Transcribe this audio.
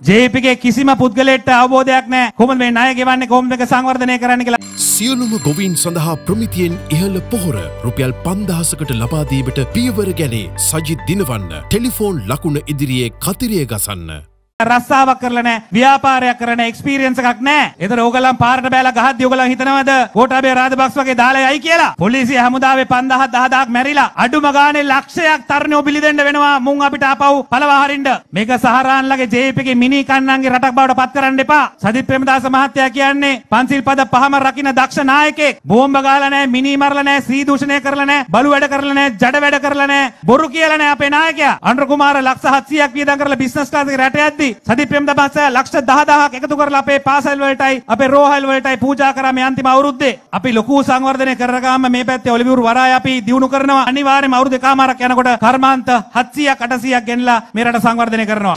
ජේපිගේ කිසිම පුද්ගලෙට අවබෝධයක් නැහැ. කොහොමද මේ ණය ගෙවන්නේ කොහොමද මේක සංවර්ධනය කරන්න කියලා. සියලුම ගොවීන් සඳහා ප්‍රමිතියෙන් ඉහළ පොහොර රුපියල් පන්දහසකට ලබාදීමට පියවර ගැනේ සජිත් දිනවන්න ටෙලිෆෝන් ලකුණ ඉදිරියේ කතිරිය ගසන්න. රස්සාාවක් කරලා නැහැ ව්‍යාපාරයක් කරන එක්ස්පීරියන්ස් එකක් නැහැ. ඒතර ඕගලන් පාරට බෑලා ගහද්දි ඕගලන් හිතනවද ගෝඨාභය රාජපක්ෂ වගේ දාලා යයි කියලා? පොලිසිය හමුදාවේ 5000 10000ක් මැරිලා අඩුම ගානේ ලක්ෂයක් තරණෝ බිලි දෙන්න වෙනවා මුන් අපිට ආපහු පළවා හරින්න. මේක සහරාන්ලගේ ජේපී ගේ මිනි කන්නන්ගේ රටක් බවට පත් කරන්න එපා. සජිත් ප්‍රේමදාස මහත්තයා කියන්නේ පන්සිල් පද පහම රකින්න දක්ෂ නායකයෙක්. බෝම්බ ගාලා නැහැ, මිනි මරලා නැහැ, සී දූෂණය කරලා නැහැ, බලු වැඩ කරලා නැහැ, ජඩ වැඩ කරලා නැහැ, බොරු කියලා නැහැ අපේ නායකයා. අනුර කුමාර ලක්ෂ 700ක් වියදම් කරලා බිස්නස් ක්ලාස් එකේ රට යද්දි සදීප් ප්‍රේමදාස ලක්ෂ 10000ක් එකතු කරලා අපේ පාසල් වලටයි අපේ රෝහල් වලටයි පූජා කරා මේ අන්තිම අවුරුද්දේ. අපි ලොකු සංවර්ධනය කරගාම මේ පැත්තේ ඔලිවියුරු වරාය අපි දිනු කරනවා. අනිවාර්යයෙන්ම අවුරුදු දෙකමාරක් යනකොට කර්මාන්ත 700ක් 800ක් ගෙනලා මේ රට සංවර්ධනය කරනවා.